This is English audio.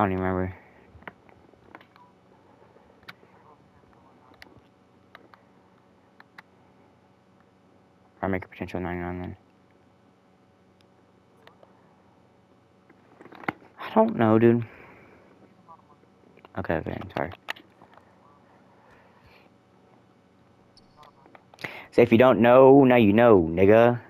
I don't even remember. I make a potential 99 then. I don't know, dude. Okay, okay, I'm sorry. So if you don't know, now you know, nigga.